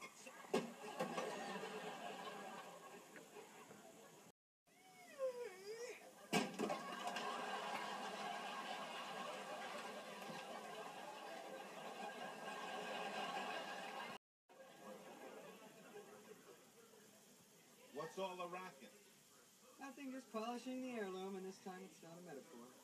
Harry. What's all the racket? Nothing, just polishing the heirloom, and this time it's not a metaphor.